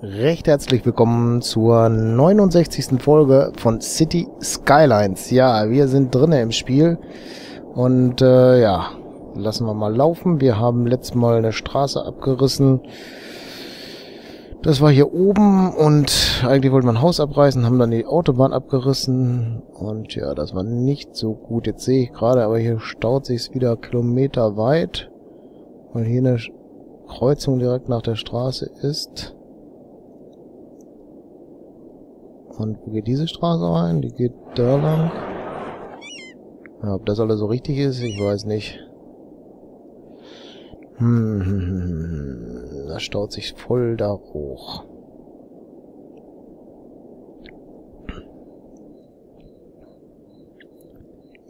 recht herzlich willkommen zur 69. Folge von City Skylines. Ja, wir sind drinnen im Spiel und äh, ja, lassen wir mal laufen. Wir haben letztes Mal eine Straße abgerissen. Das war hier oben und eigentlich wollten wir ein Haus abreißen, haben dann die Autobahn abgerissen und ja, das war nicht so gut. Jetzt sehe ich gerade, aber hier staut sich wieder kilometerweit, weil hier eine Kreuzung direkt nach der Straße ist. Und wo geht diese Straße rein? Die geht da lang. Ja, ob das alles so richtig ist, ich weiß nicht. Hm. Das staut sich voll da hoch.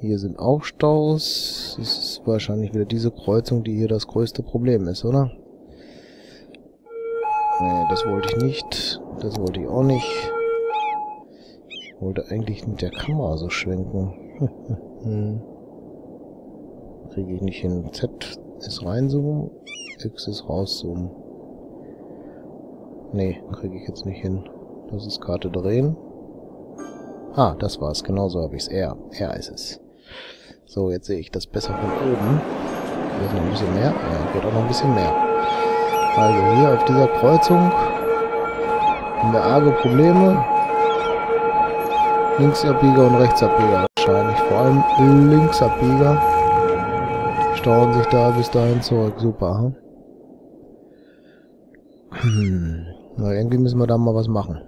Hier sind auch Staus. Das ist wahrscheinlich wieder diese Kreuzung, die hier das größte Problem ist, oder? Nee, das wollte ich nicht. Das wollte ich auch nicht. Wollte eigentlich mit der Kamera so schwenken. hm. Kriege ich nicht hin. Z ist reinzoomen, X ist rauszoomen. Nee, kriege ich jetzt nicht hin. Das ist Karte drehen. Ah, das war's. Genauso habe ich's. R. R ist es. So, jetzt sehe ich das besser von oben. Geht noch ein bisschen mehr? Ja, geht auch noch ein bisschen mehr. Also hier auf dieser Kreuzung haben wir arge Probleme. Linksabbieger und Rechtsabbieger wahrscheinlich. Vor allem Linksabbieger stauen sich da bis dahin zurück. Super. Hm. Na, irgendwie müssen wir da mal was machen.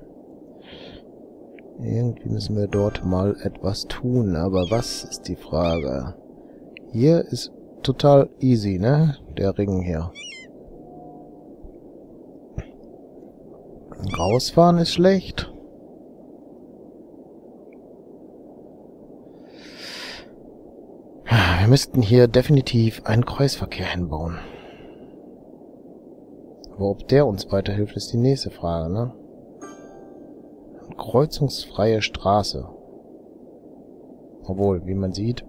Irgendwie müssen wir dort mal etwas tun. Aber was ist die Frage? Hier ist total easy, ne? Der Ring hier. Rausfahren ist schlecht. Wir müssten hier definitiv einen Kreuzverkehr hinbauen. Aber ob der uns weiterhilft, ist die nächste Frage, ne? Kreuzungsfreie Straße. Obwohl, wie man sieht,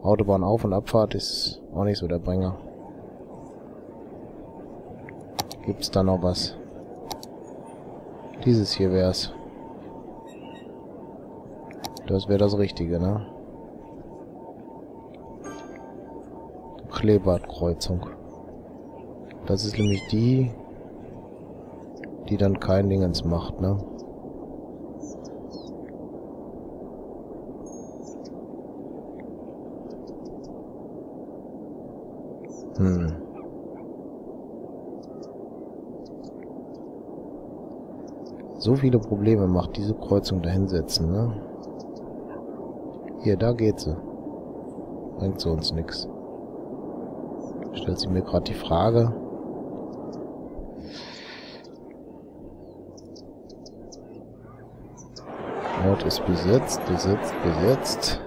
Autobahn Auf- und Abfahrt ist auch nicht so der Bringer. Gibt's da noch was? Dieses hier wär's. Das wäre das Richtige, ne? Kleebadkreuzung. Das ist nämlich die, die dann kein Dingens macht, ne? Hm. So viele Probleme macht diese Kreuzung dahinsetzen, ne? Hier, da geht sie. Bringt sie uns nix. Stellt sich mir gerade die Frage. Ort ist besetzt, besetzt, besetzt.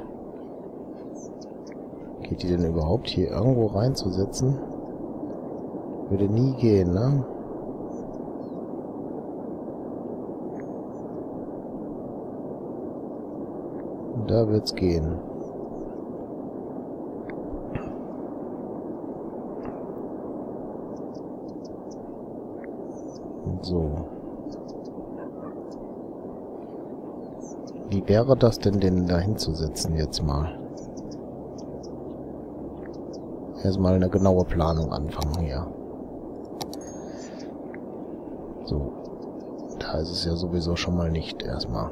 Geht die denn überhaupt hier irgendwo reinzusetzen? Würde nie gehen, ne? Da wird's gehen. So. Wie wäre das denn, den da hinzusetzen jetzt mal? Erstmal eine genaue Planung anfangen hier. So. Da ist es ja sowieso schon mal nicht erstmal.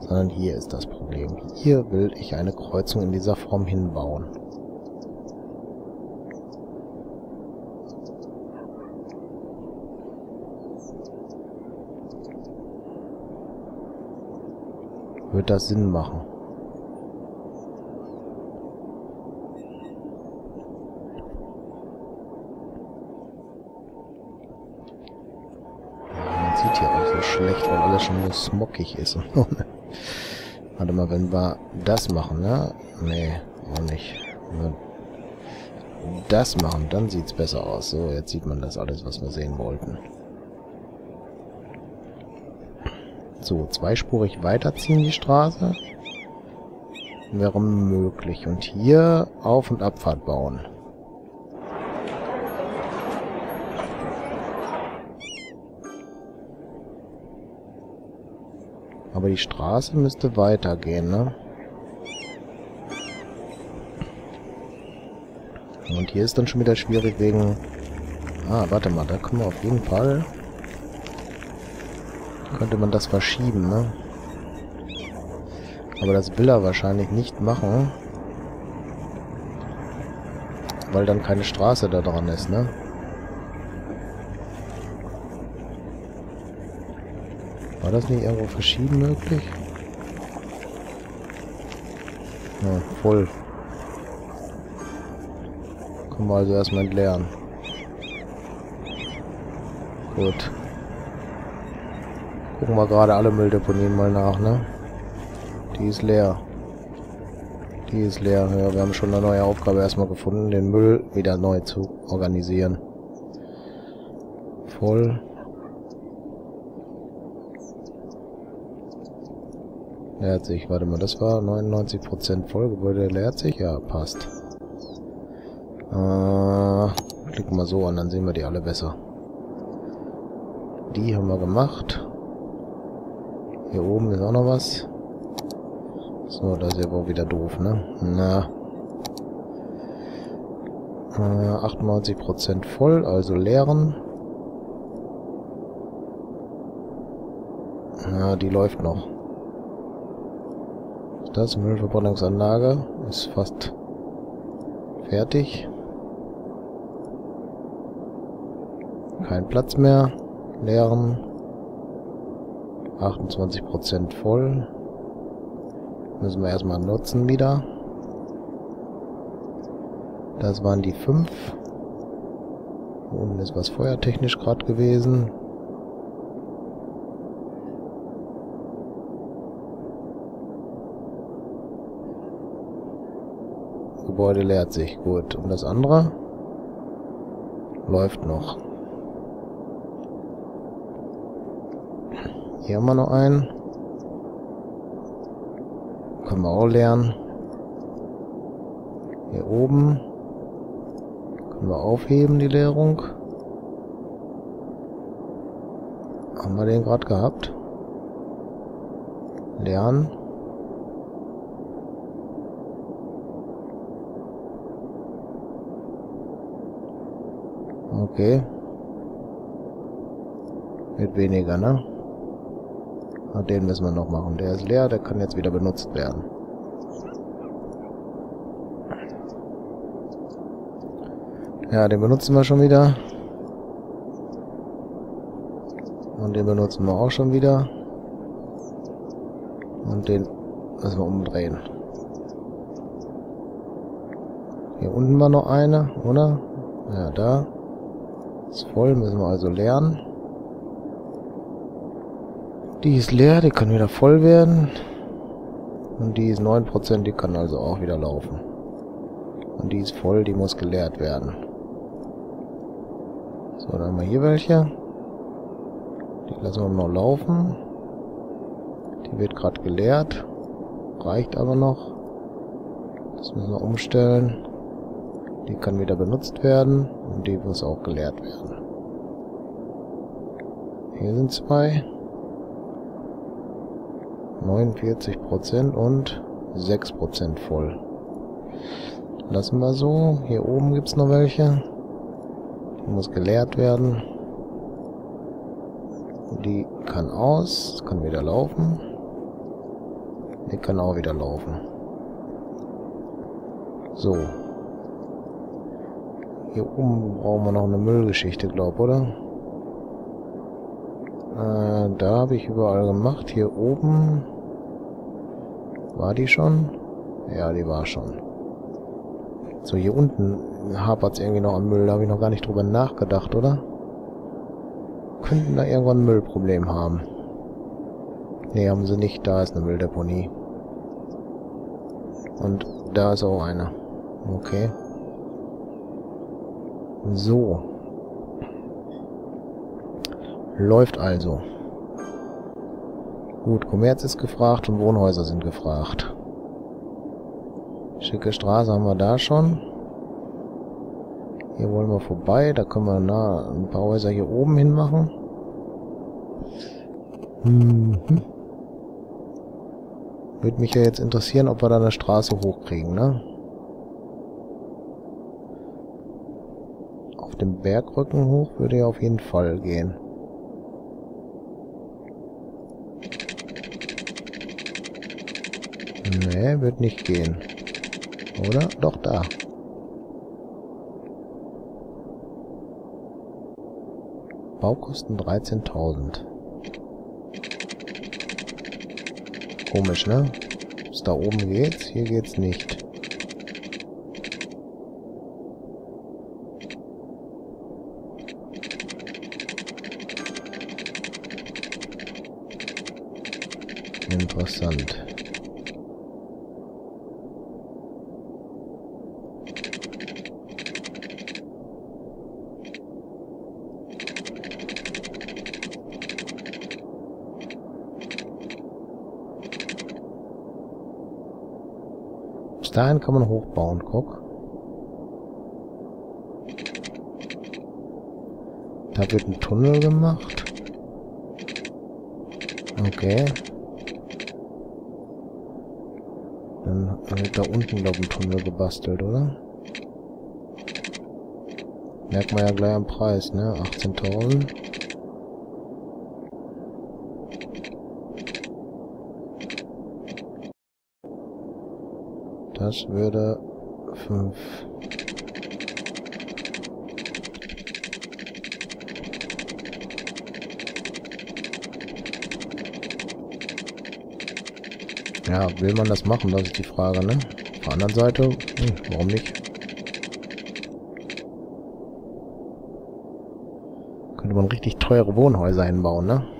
Sondern hier ist das Problem. Hier will ich eine Kreuzung in dieser Form hinbauen. Wird das Sinn machen? Man sieht hier auch so schlecht, weil alles schon so smockig ist. Warte mal, wenn wir das machen, ne? Nee, auch nicht. Wenn das machen, dann sieht's besser aus. So, jetzt sieht man das alles, was wir sehen wollten. So, zweispurig weiterziehen die Straße. Wäre möglich. Und hier Auf- und Abfahrt bauen. Aber die Straße müsste weitergehen, ne? Und hier ist dann schon wieder schwierig wegen... Ah, warte mal, da können wir auf jeden Fall... Könnte man das verschieben, ne? Aber das will er wahrscheinlich nicht machen. Weil dann keine Straße da dran ist, ne? War das nicht irgendwo verschieben möglich? Ja, voll. Können wir also erstmal entleeren. Gut. Gucken wir gerade alle Mülldeponien mal nach, ne? Die ist leer. Die ist leer. Ja, wir haben schon eine neue Aufgabe erstmal gefunden, den Müll wieder neu zu organisieren. Voll. Leert sich. Warte mal, das war 99% Vollgebäude. Leert sich? Ja, passt. Äh, klicken wir so an, dann sehen wir die alle besser. Die haben wir gemacht. Hier oben ist auch noch was. So, das ist ja wohl wieder doof, ne? Na. Äh, 98% voll, also leeren. Ja, die läuft noch. Das Müllverbrennungsanlage ist fast fertig. Kein Platz mehr. Leeren. 28% voll. Müssen wir erstmal nutzen wieder. Das waren die 5. Unten ist was feuertechnisch gerade gewesen. Gebäude leert sich. Gut. Und das andere? Läuft noch. Hier haben wir noch einen. Können wir auch lernen. Hier oben. Können wir aufheben, die Leerung. Haben wir den gerade gehabt? Lernen. Okay. Wird weniger, ne? Den müssen wir noch machen. Der ist leer, der kann jetzt wieder benutzt werden. Ja, den benutzen wir schon wieder. Und den benutzen wir auch schon wieder. Und den müssen wir umdrehen. Hier unten war noch eine, oder? Ja, da. Ist voll, müssen wir also leeren. Die ist leer, die kann wieder voll werden. Und die ist 9%, die kann also auch wieder laufen. Und die ist voll, die muss geleert werden. So, dann haben wir hier welche. Die lassen wir noch laufen. Die wird gerade geleert. Reicht aber noch. Das müssen wir umstellen. Die kann wieder benutzt werden und die muss auch geleert werden. Hier sind zwei. 49% und 6% voll. Lassen wir so. Hier oben gibt es noch welche. Die muss geleert werden. Die kann aus, kann wieder laufen. Die kann auch wieder laufen. So, hier oben brauchen wir noch eine Müllgeschichte, glaub, oder? Äh, da habe ich überall gemacht. Hier oben... War die schon? Ja, die war schon. So, hier unten hapert es irgendwie noch am Müll. Da habe ich noch gar nicht drüber nachgedacht, oder? Könnten da irgendwann ein Müllproblem haben. Ne, haben sie nicht. Da ist eine Mülldeponie. Und da ist auch eine. Okay. So. Läuft also. Gut, Kommerz ist gefragt und Wohnhäuser sind gefragt. Schicke Straße haben wir da schon. Hier wollen wir vorbei. Da können wir na, ein paar Häuser hier oben hin machen. Mhm. Würde mich ja jetzt interessieren, ob wir da eine Straße hochkriegen, ne? Auf dem Bergrücken hoch würde ja auf jeden Fall gehen. Nee, wird nicht gehen. Oder? Doch, da. Baukosten 13.000. Komisch, ne? Bis da oben geht's, hier geht's nicht. Interessant. Dahin kann man hochbauen, guck. Da wird ein Tunnel gemacht. Okay. Dann wird da unten, glaube ich, ein Tunnel gebastelt, oder? Merkt man ja gleich am Preis, ne? 18.000. Das würde 5. Ja, will man das machen? Das ist die Frage, ne? Auf der anderen Seite, hm, warum nicht? Könnte man richtig teure Wohnhäuser hinbauen, ne?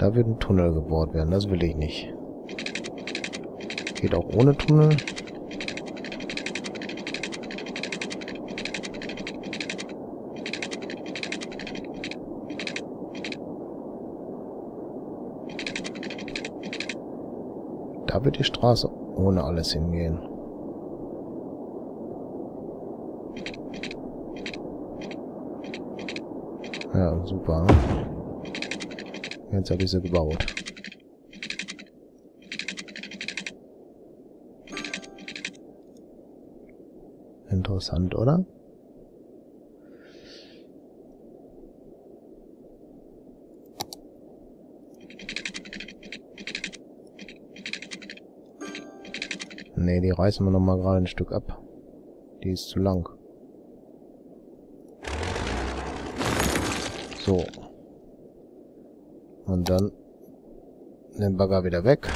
Da wird ein Tunnel gebohrt werden. Das will ich nicht. Geht auch ohne Tunnel. Da wird die Straße ohne alles hingehen. Ja, super. Jetzt habe ich sie gebaut. Interessant, oder? Ne, die reißen wir noch mal gerade ein Stück ab. Die ist zu lang. So, und dann den Bagger wieder weg.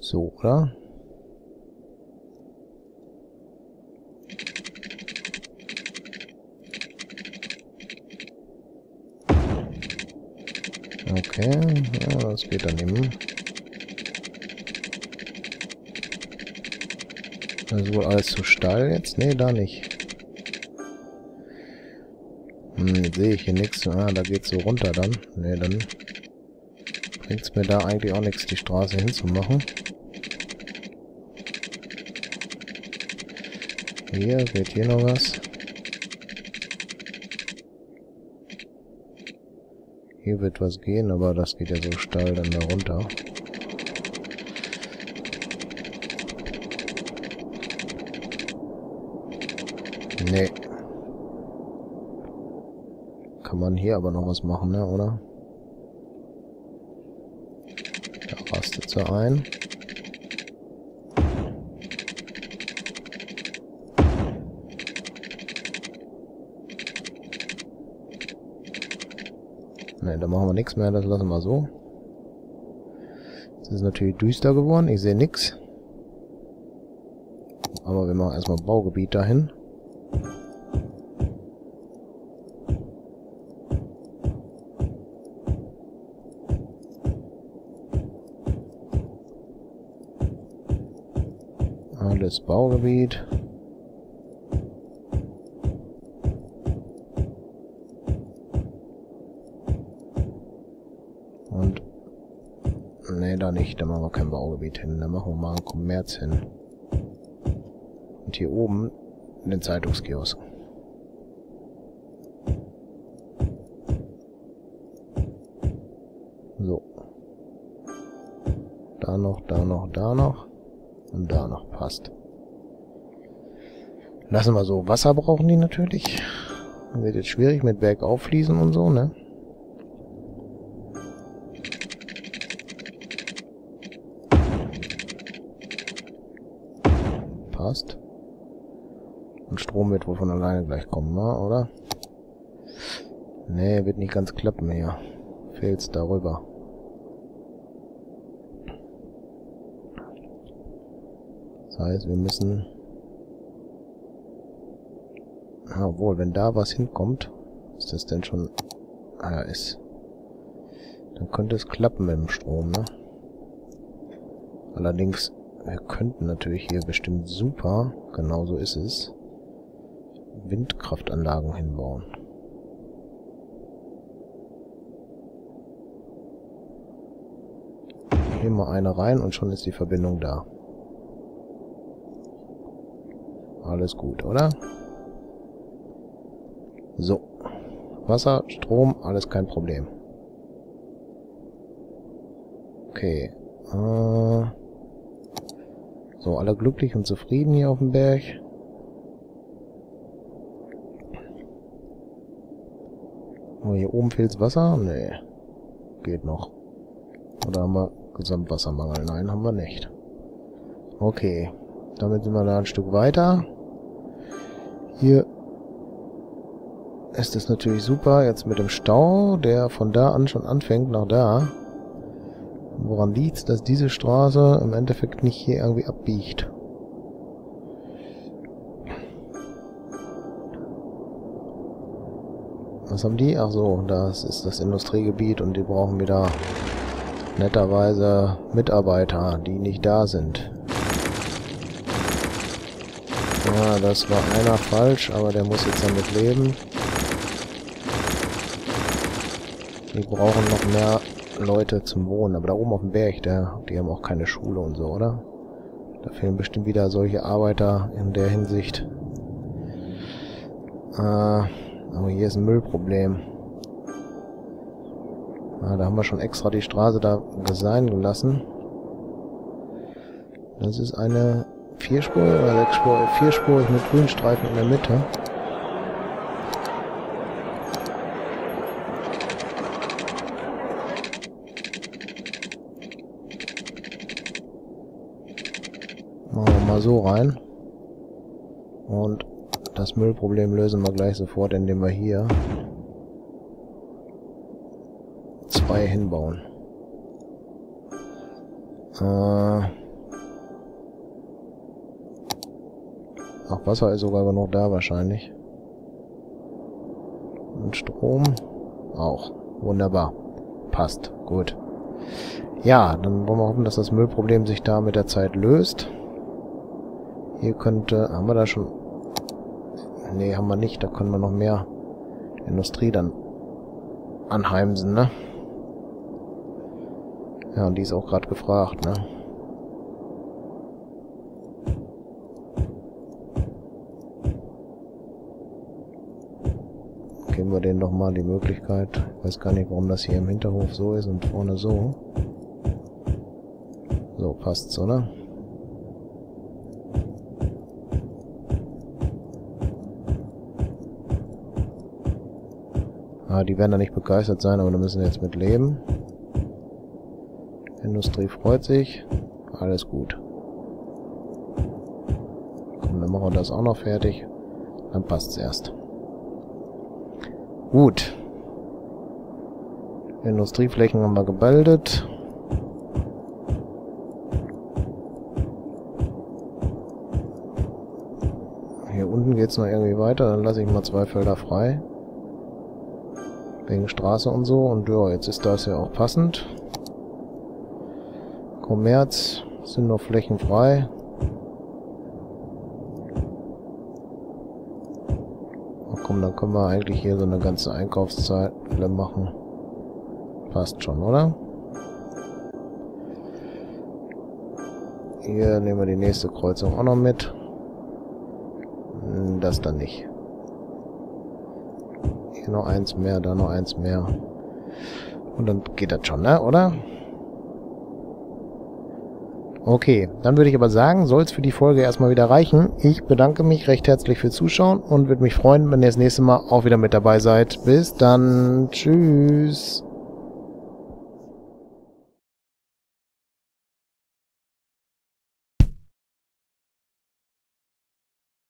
So, oder? Okay, ja, das geht dann eben. Das ist wohl alles zu steil jetzt? Nee, da nicht. Hm, jetzt sehe ich hier nichts. Ah, da geht's so runter dann. Nee, dann bringt's mir da eigentlich auch nichts, die Straße hinzumachen. Hier, geht hier noch was? Hier wird was gehen, aber das geht ja so steil dann da runter. Nee. Kann man hier aber noch was machen, ne, oder? Da rastet sie ein. Da machen wir nichts mehr, das lassen wir so. Es ist natürlich düster geworden, ich sehe nichts. Aber wir machen erstmal Baugebiet dahin. Stilles Baugebiet. Nicht, da machen wir kein Baugebiet hin, da machen wir mal einen Kommerz hin. Und hier oben den Zeitungskiosk. So. Da noch, da noch, da noch. Und da noch. Passt. Lassen wir so. Wasser brauchen die natürlich. Wird jetzt schwierig mit Bergauffließen und so, ne? Passt. Und Strom wird wohl von alleine gleich kommen, ne? oder? Nee, wird nicht ganz klappen hier. Fehlt's darüber. Das heißt, wir müssen... Obwohl, wenn da was hinkommt, ist das denn schon... Ah, ja, ist. Dann könnte es klappen mit dem Strom, ne? Allerdings, wir könnten natürlich hier bestimmt super, genau so ist es, Windkraftanlagen hinbauen. Hier mal eine rein und schon ist die Verbindung da. Alles gut, oder? So. Wasser, Strom, alles kein Problem. Okay. Äh so, alle glücklich und zufrieden hier auf dem Berg. Oh, hier oben fehlt's Wasser? Nee. Geht noch. Oder haben wir Gesamtwassermangel? Nein, haben wir nicht. Okay. Damit sind wir da ein Stück weiter. Hier ist es natürlich super, jetzt mit dem Stau, der von da an schon anfängt nach da. Woran liegt dass diese Straße im Endeffekt nicht hier irgendwie abbiegt? Was haben die? Ach so, das ist das Industriegebiet und die brauchen wieder netterweise Mitarbeiter, die nicht da sind. Ja, das war einer falsch, aber der muss jetzt damit leben. Die brauchen noch mehr Leute zum Wohnen. Aber da oben auf dem Berg, der, die haben auch keine Schule und so, oder? Da fehlen bestimmt wieder solche Arbeiter in der Hinsicht. Äh, aber hier ist ein Müllproblem. Ah, da haben wir schon extra die Straße da sein gelassen. Das ist eine Vierspur oder sechsspur, vierspurig mit Grünstreifen in der Mitte. Machen wir mal so rein. Und das Müllproblem lösen wir gleich sofort, indem wir hier zwei hinbauen. Äh Ach, Wasser ist sogar genug da wahrscheinlich. Und Strom auch. Wunderbar. Passt. Gut. Ja, dann wollen wir hoffen, dass das Müllproblem sich da mit der Zeit löst. Hier könnte... Haben wir da schon... Nee, haben wir nicht. Da können wir noch mehr Industrie dann anheimsen, ne? Ja, und die ist auch gerade gefragt, ne? Geben wir denen doch mal die Möglichkeit. Ich weiß gar nicht, warum das hier im Hinterhof so ist und vorne so. So, passt's, oder? Ah, die werden da nicht begeistert sein, aber da müssen wir jetzt mit leben. Industrie freut sich. Alles gut. Komm, dann machen wir das auch noch fertig. Dann passt's erst. Gut. Industrieflächen haben wir gebildet. Hier unten geht es noch irgendwie weiter. Dann lasse ich mal zwei Felder frei wegen Straße und so. Und ja, jetzt ist das ja auch passend. Kommerz, sind noch Flächen frei. Ach komm, dann können wir eigentlich hier so eine ganze Einkaufszeile machen. Passt schon, oder? Hier nehmen wir die nächste Kreuzung auch noch mit. Hm, das dann nicht. Hier noch eins mehr, da noch eins mehr. Und dann geht das schon, ne? Oder? Okay, dann würde ich aber sagen, soll es für die Folge erstmal wieder reichen. Ich bedanke mich recht herzlich fürs Zuschauen und würde mich freuen, wenn ihr das nächste Mal auch wieder mit dabei seid. Bis dann. Tschüss.